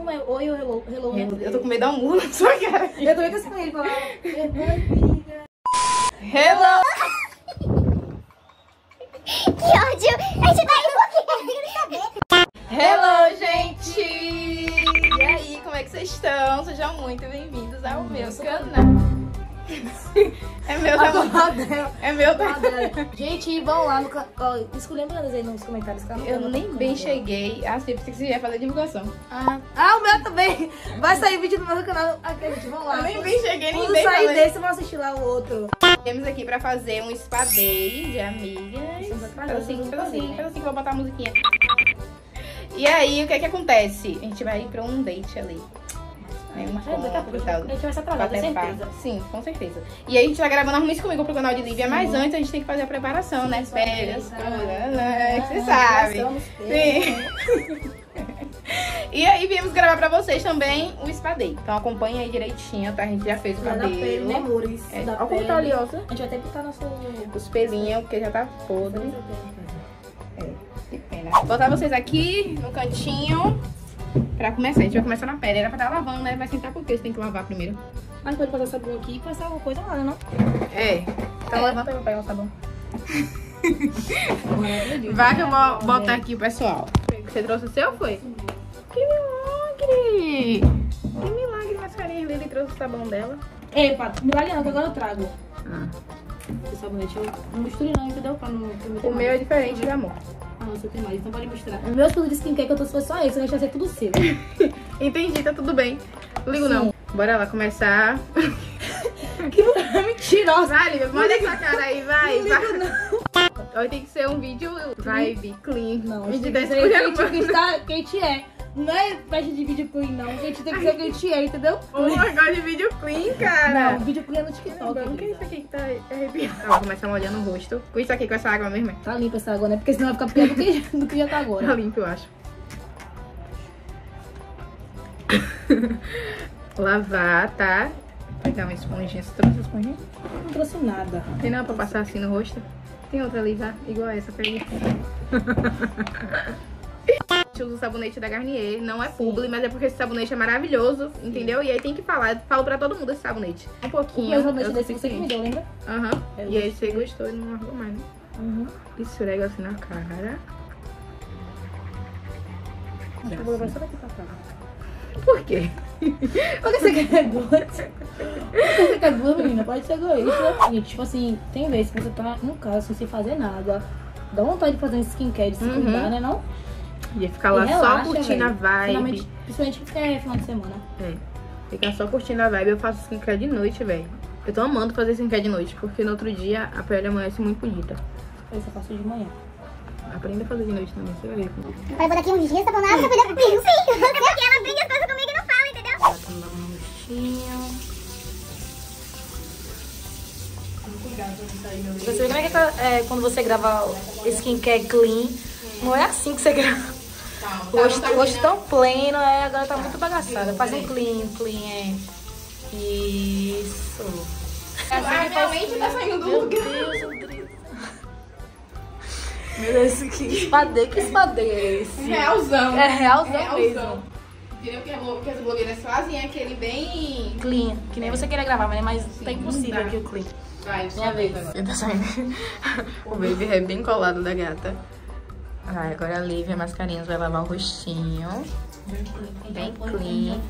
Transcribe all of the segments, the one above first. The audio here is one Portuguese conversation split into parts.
Como é? Oi, hello, hello. Eu tô com medo da mula na sua cara. Eu tô com esse ele falar. Hello! Que ódio! A gente tá eu saber. Hello, gente! E aí, como é que vocês estão? Sejam muito bem-vindos ao meu canal. É meu também. É meu também. Gente, vão lá no canal. Escolhendo aí nos comentários. Tá? Eu nem bem cheguei. Ah, sim, porque você ia fazer divulgação. Ah, ah, o meu também. Vai sair vídeo no meu canal. Aqui, gente, vão lá. Eu nem bem cheguei, nem Quando bem sair falei. desse, eu vou assistir lá o outro. Temos aqui pra fazer um spa day de amigas. Assim, assim, assim que eu vou botar a musiquinha. E aí, o que é que acontece? A gente vai ir pra um date ali. É, daqui a pouco a gente vai se atrasar, com certeza. Sim, com certeza. E aí a gente tá gravando Arrume Isso Comigo pro canal de Lívia, mas antes a gente tem que fazer a preparação, né? Férias, coisas, né? Ah, Você sabe. Sim. E aí viemos gravar pra vocês também o spa day. Então acompanha aí direitinho, tá? A gente já fez o Já da pele, né, cabelo. amores? É, Da olha como tá ali, ó. A gente vai até pintar nosso... Os pelinhos, porque já tá podre. Que pena. Vou botar vocês aqui no cantinho pra começar. A gente vai começar na pele. Era pra estar lavando, né? Vai sentar porque você tem que lavar primeiro. Gente pode passar sabão aqui e passar alguma coisa lá, né, não? É. Então levanta aí pra pegar o sabão. Maravilhoso. Vai que eu vou botar aqui o pessoal. Você trouxe o seu, foi? Que milagre! Que milagre, mascarinha. Lili trouxe o sabão dela. Ei, Pato, milagre não, que agora eu trago. Ah. Esse sabonete eu não misturo não, entendeu? Pra não cometer O meu é diferente, de amor. Ah, você tem mais, então pode misturar. Os meus produtos de skincare que eu trouxe foi só esse, o resto vai ser tudo seu. Entendi, tá tudo bem. Não ligo não. Bora lá começar. que mentirosa. Vai, Lívia, manda essa cara aí, vai. vai. Hoje tem que ser um vídeo vibe, clean. Não, a gente tem tá que ser quem escolhendo. te está, quem te é. Não é festa de vídeo clean, não. Quem te tem que ser quem te é, entendeu? My god, de vídeo clean, cara. Não, vídeo clean é no TikTok. Não, o que é isso aqui que tá arrepiando? Ó, começa molhando o rosto. Com isso aqui, com essa água mesmo. Tá limpa essa água, né? Porque senão vai ficar pior do que, do que já tá Tá agora. limpo, eu acho. Lavar, tá? Pegar uma esponjinha. Você trouxe a esponjinha? Não trouxe nada. Tem não pra passar assim no rosto? Tem outra ali já, igual essa, peraí. Eu uso o sabonete da Garnier, não é publi, mas é porque esse sabonete é maravilhoso, entendeu? E aí tem que falar, eu falo pra todo mundo esse sabonete. Um O pouquinho. meu sabonete o desse você que me suficiente. deu, lembra? Aham. Eu E aí você gostou e não largou mais, né? Uhum. Esfrega assim na cara. Acho que eu vou levar só daqui pra cá. Por quê? Por que você quer gosto? Por que você quer gosto, menina? Pode ser egoísta. E, tipo assim, tem vezes que você tá em casa sem fazer nada. Dá vontade de fazer um skincare, de se Uhum. cuidar, né não? Ia ficar lá E só relaxa, curtindo a vibe. Finalmente, principalmente porque é final de semana. É. Ficar só curtindo a vibe. Eu faço skincare de noite, velho. Eu tô amando fazer skincare de noite, porque no outro dia a pele amanhece muito bonita. Aí você faço de manhã. Aprenda a fazer de noite também, você vai ver. Vai botar aqui uns dias tá sabonado pra cuidar comigo. Sim, porque ela brinca as coisas comigo e não fala, entendeu? Botando no rostinho. Você vê como é que tá, é, quando você grava skincare clean, não é assim que você grava. O rosto, o rosto tão pleno, é, agora tá muito bagaçado. Faz um clean, clean, é. Isso. Agora minha mente tá saindo do Meu lugar. Deus. Meu Deus, que espadê, que espadê é esse? Realzão. É realzão mesmo. Entendeu? Que, a- que as blogueiras fazem é aquele bem. Clean, que nem você queria gravar, mas, mas tá impossível aqui o clean. Vai, Minha vez. Ele tá saindo. o baby é bem colado da gata. Vai, agora a Lívia Mascarinhas vai lavar o rostinho. Bem clean.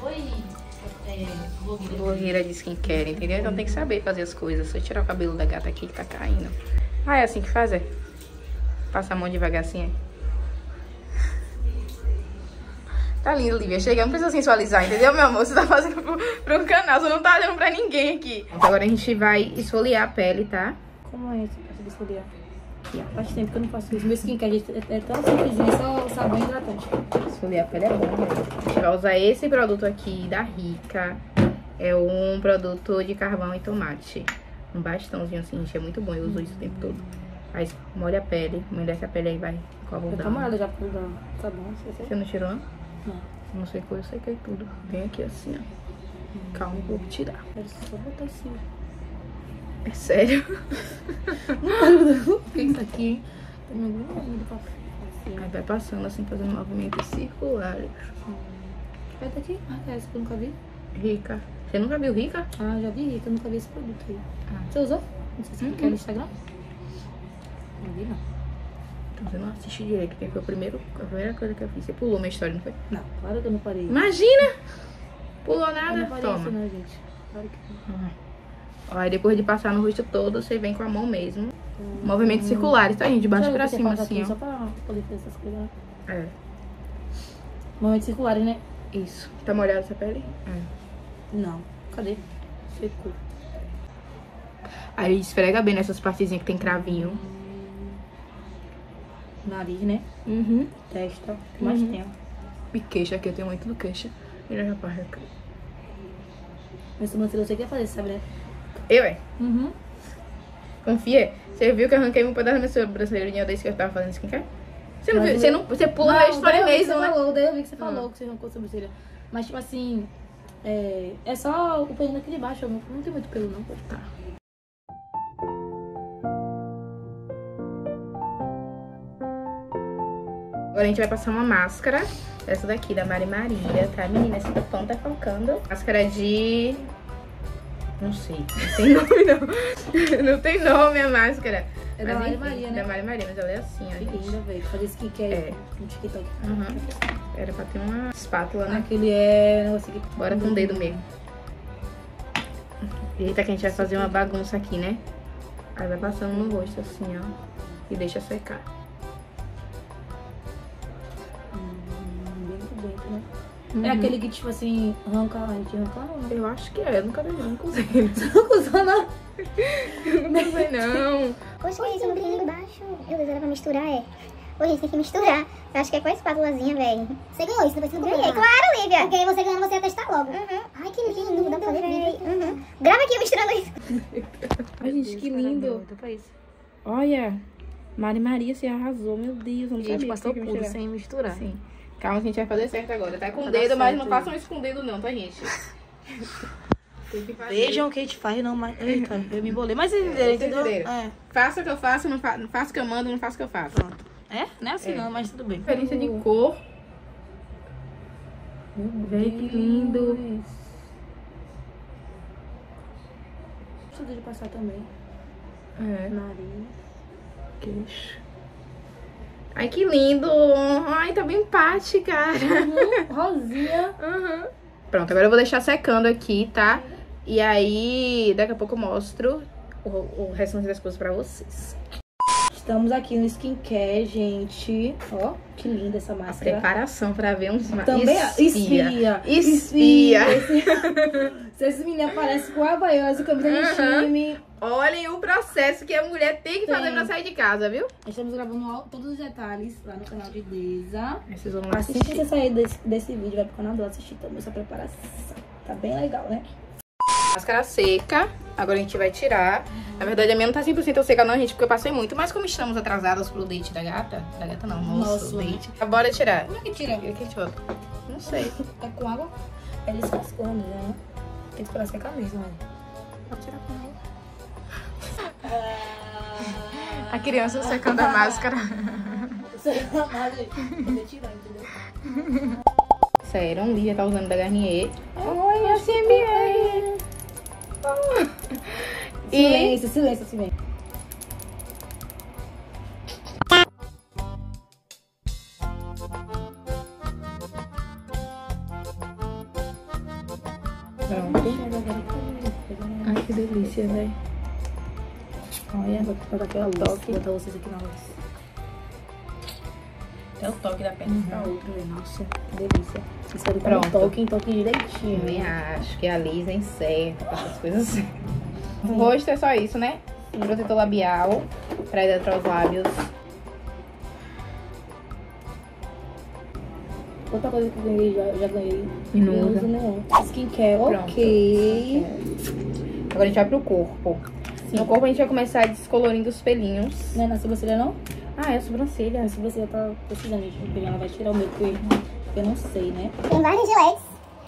Blogueira de skincare, entendeu? Então tem que saber fazer as coisas. Eu tirar o cabelo da gata aqui que tá caindo. Ah, é assim que faz, é? Passa a mão devagar assim, é? Tá lindo, Lívia. Chega, não precisa sensualizar, entendeu, meu amor? Você tá fazendo pro, pro canal, você não tá olhando pra ninguém aqui. Agora a gente vai esfoliar a pele, tá? Como é esse pra esfoliar? Faz tempo que eu não faço isso. Meu skincare é, é tão simplesinho, é só sabão hidratante. Esfoliar a pele é bom, velho. A gente vai usar esse produto aqui da Rica. É um produto de carvão e tomate. Um bastãozinho assim, gente. É muito bom. Eu uso isso o tempo todo. Aí molha a pele, umedece a pele aí, vai. Com a Eu tô molhada já por sei se Você não tirou, não? Não. Não sei qual, eu sei que é tudo. Vem aqui assim, ó. Calma, vou tirar. É só botar esse. É sério? O que é isso aqui? Tá me agoniando pra assim. Aí vai passando assim, fazendo movimentos circulares. Vai daqui. Ah, é essa que eu nunca vi. Rica. Você nunca viu Rica? Ah, já vi rica, eu nunca vi esse produto aí. Ah. Você usou? Não sei se Uhum. você quer no Instagram. Não vi, não. Então você não assiste direito, porque foi o primeiro, a primeira coisa que eu fiz. Você pulou minha história, não foi? Não, claro que eu não parei. Imagina! Pulou eu nada? não parei Toma. isso, não, gente. Claro que não. Ó, Aí depois de passar no rosto todo, você vem com a mão mesmo. Movimentos circulares, tá, gente? De baixo pra que cima, assim, ó. Só pra poder fazer essas coisas. né? É, Momentos circulares, né? isso. Tá molhada essa pele? É. Não. Cadê? Secou. Aí esfrega bem nessas partezinhas que tem cravinho. Nariz, né? Uhum. Testa. Que mais Uhum. tem? E queixa, aqui eu tenho muito do queixa. E na parte aqui. Mas sobrancelha você quer fazer, sabe, né? Eu, é. Uhum. Confia. Você viu que eu arranquei um pedaço da minha sobrancelha desse que eu tava fazendo skincare? Você não viu? Você, não, você pula Não, na história mesmo, né? falou, daí eu vi que você Ah. falou que você arrancou a sobrancelha. Mas, tipo assim, é, é só o pelinho aqui de baixo. Não, não tem muito pelo, não. Pode Tá. Agora a gente vai passar uma máscara. Essa daqui, da Mari Maria, tá, menina? Esse pão tá focando. Máscara de... Não sei. Não tem nome, não. Não tem nome a máscara. É da Mari Maria, né? Da Mari Maria, mas ela é assim, ó. Que linda, velho. Fazer skincare É. no TikTok. Uhum. Era pra ter uma espátula, né? Aquele é. Bora com o dedo mesmo. Eita, que a gente vai fazer uma bagunça aqui, né? Aí vai passando no rosto assim, ó. E deixa secar. Hum, bem por dentro, né? Uhum. É aquele que, tipo assim, arranca, a gente arranca não, né? Eu acho que é, eu nunca dei não, inclusive. Não usou, não. Não sei não. Poxa, isso não tem embaixo. Meu Deus, era pra misturar, é. Ô, gente, tem que misturar. Eu acho que é com a espátulazinha, velho. Você ganhou isso, depois você não ganhou. Claro, Lívia. Porque você ganhando, você ia testar logo. Uhum. Ai, que lindo. Dá pra fazer vídeo. Uhum. Grava aqui eu misturando isso. Ai, gente, que lindo. Olha, Mari Maria, você arrasou, meu Deus, eu não A gente sabia passou tudo sem misturar. Sim. Calma que a gente vai fazer certo agora, tá? Com o dar dedo, mas não façam isso com o dedo não, tá, gente? Tem que fazer. Vejam o que a gente faz, não, mas... Eita, eu me embolei. Mas Vocês entendeu? entenderam? É. Faça o que eu faço, não, fa... não faço o que eu mando, não faço o que eu faço. Pronto. É? Não é assim É. não, mas tudo bem. Diferença de cor. Vê que lindo. Precisa de passar também. É. Nariz. Queixo. Ai, que lindo! Ai, tá bem empate, cara. Uhum, rosinha. Uhum. Pronto, agora eu vou deixar secando aqui, tá? E aí, daqui a pouco eu mostro o, o restante das coisas pra vocês. Estamos aqui no skincare, gente. Ó, que linda essa máscara. Preparação pra ver uns... Também Espia. espia. Espia. Se esse menino aparece com a Havaianas e camisa de Aham. time. Olhem o processo que a mulher tem que fazer Tem. pra sair de casa, viu? Estamos gravando todos os detalhes lá no canal de Deza. Vocês vão lá Assim que assistir. você sair desse, desse vídeo, vai pro canal dela assistir também essa preparação. Tá bem legal, né? Máscara seca. Agora a gente vai tirar. Na verdade, a minha não tá 100% seca não, gente, porque eu passei muito. Mas como estamos atrasadas pro date da gata... Da gata não, nosso, Nosso, né? date. Bora tirar. Como é que tira? E a gente volta. Não sei. É com água? É descascando, né? Tem que esperar secar mesmo, né? Pode tirar com água. A criança secando a máscara. Você não pode poder tirar, entendeu? Sérum, Lívia tá usando da Garnier. Oi, ASMR. E Silêncio, silêncio, silêncio. pronto. Ai, que delícia, velho. Olha, vou botar aqui a luz. Toque. Vou botar vocês aqui na luz. É o toque da perna pra outra, velho. Nossa, que delícia. Espero que Pronto. não toquem, toquem direitinho. Também acho que alisem certo, com essas coisas assim. O rosto é só isso, né? Protetor labial pra hidratar os lábios. Outra coisa que eu ganhei, já, já ganhei. E não Eu uso nenhum. Skincare, Pronto. ok. Agora a gente vai pro corpo. No corpo a gente vai começar descolorindo os pelinhos. Não é na sobrancelha, não? Ah, é a sobrancelha. A sobrancelha tá precisando, gente. Porque ela vai tirar o meu coelho. Eu não sei, né? Tem vários giletes.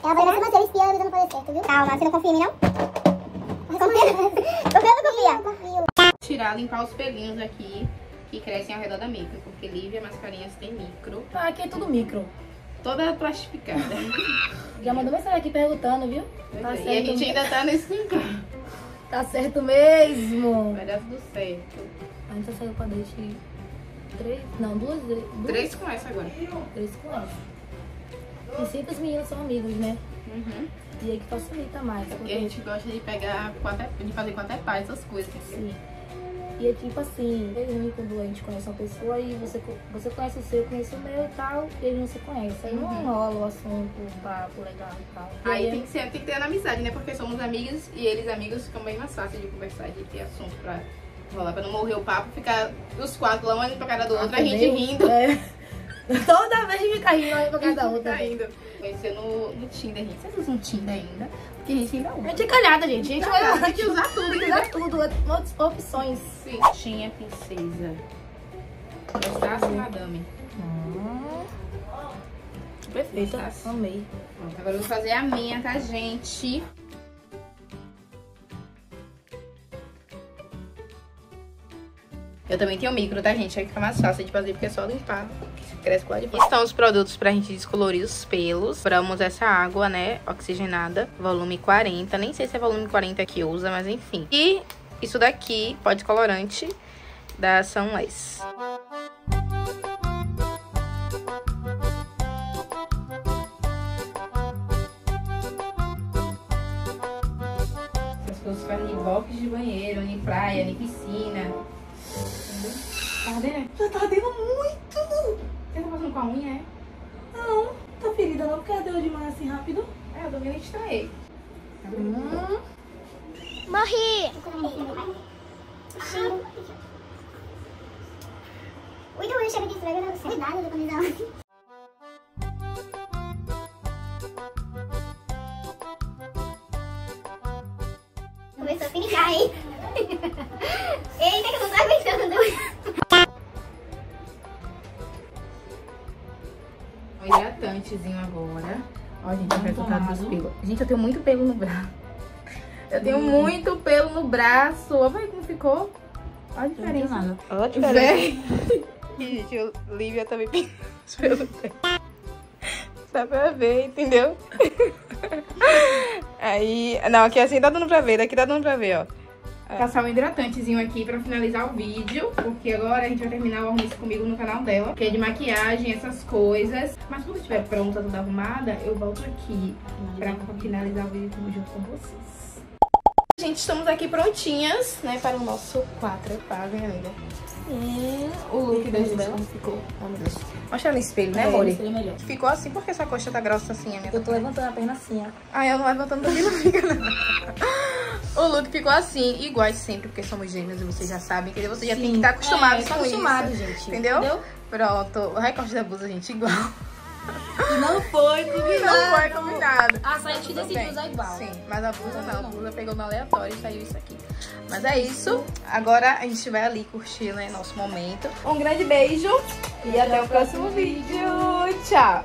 É a Vanessa Matheus espia a não pode certo, viu? Calma, você não confia em mim, não? Confia? Tirar, limpar os pelinhos aqui que crescem ao redor da micro. Porque Lívia Mascarinhas tem micro. Ah, aqui é tudo micro. toda plastificada. Já mandou mensagem aqui perguntando, viu? Tá e a gente ainda tá nesse skincare. tá certo mesmo. Vai dar tudo certo. A gente saiu pra date três, não, duas duas- Três com essa agora. Três com essa. E sempre os meninos são amigos, né? Uhum. E aí que facilita mais. Porque a gente gosta de pegar de fazer com até pá, essas coisas. Sim. E é tipo assim, é ruim quando a gente conhece uma pessoa e você, você conhece o seu, eu conheço o meu e tal, e ele não se conhece. Aí não Uhum. rola o assunto, o papo legal e tal. E Aí é- tem que, ser, tem que ter na amizade, né? Porque somos amigas e eles amigos ficam bem mais fácil de conversar, de ter assunto pra rolar, pra não morrer o papo, ficar os quatro lá um olhando pra cara do outro, a gente Entendeu? rindo. É. Toda vez gente fica rindo uma pra cada Tá outra. Conhecer no, no Tinder, gente. Vocês usam Tinder ainda? Porque a gente ainda A usa. é calhada, gente. A gente Vai tem que usar tudo, Tem que entendeu? usar tudo, outras opções. Sim. Tinha princesa. Estácio Madame. Perfeita. Nossa. Amei. Agora eu vou fazer a minha, tá, gente? Eu também tenho micro, tá, gente? Aí fica mais fácil de fazer, porque é só limpar. Cresce com de fora. Estão os produtos pra gente descolorir os pelos. Compramos essa água, né, oxigenada, volume 40. Nem sei se é volume 40 que usa, mas enfim. E isso daqui, pó descolorante da Sunless. Essas coisas para de box de banheiro, de praia, de piscina. Tá ardendo? Já tá ardendo com a unha, é? Não, tá ferida não, porque ela deu demais assim rápido. É, eu tô vendo distrair. Hum. Morri! Ui, não, eu chego de estraga na Cuidado da comida. Começou a pinicar, hein? Eita, que eu não tô aguentando. Um hidratantezinho agora. Ó, gente, o resultado dos pelos. Gente, eu tenho muito pelo no braço. Eu tenho muito pelo no braço. Olha como ficou. Olha a diferença. Olha a diferença. E, gente, o Lívia também pintou os pelos. Dá pra ver, entendeu? Aí, não, aqui assim tá dando pra ver, daqui tá dando pra ver, ó. Passar um hidratantezinho aqui pra finalizar o vídeo, porque agora a gente vai terminar o almoço comigo no canal dela, que é de maquiagem, essas coisas. Mas quando estiver pronta, toda arrumada, eu volto aqui pra finalizar o vídeo junto com vocês. Gente, estamos aqui prontinhas, né, para o nosso quatro quase, minha amiga. O look da Isabela. ficou. Oh, meu Deus. Mostra no espelho, né, É, seria melhor. Ficou assim porque essa coxa tá grossa assim, a minha. Eu tô levantando a perna assim, ó. Ah, eu não levantando também não fica, não. O look ficou assim, iguais sempre, porque somos gêmeos e vocês já sabem, entendeu? Vocês já tem que estar acostumados é, com acostumado, gente. Entendeu? Pronto, o recorte da blusa, gente, igual. E não foi Não foi combinado. A saia te Tudo decidiu usar igual. Sim, mas a blusa não. A blusa pegou no aleatório e saiu isso aqui. Mas é isso. Agora a gente vai ali curtir, né, nosso momento. Um grande beijo e até o próximo vídeo. Tchau!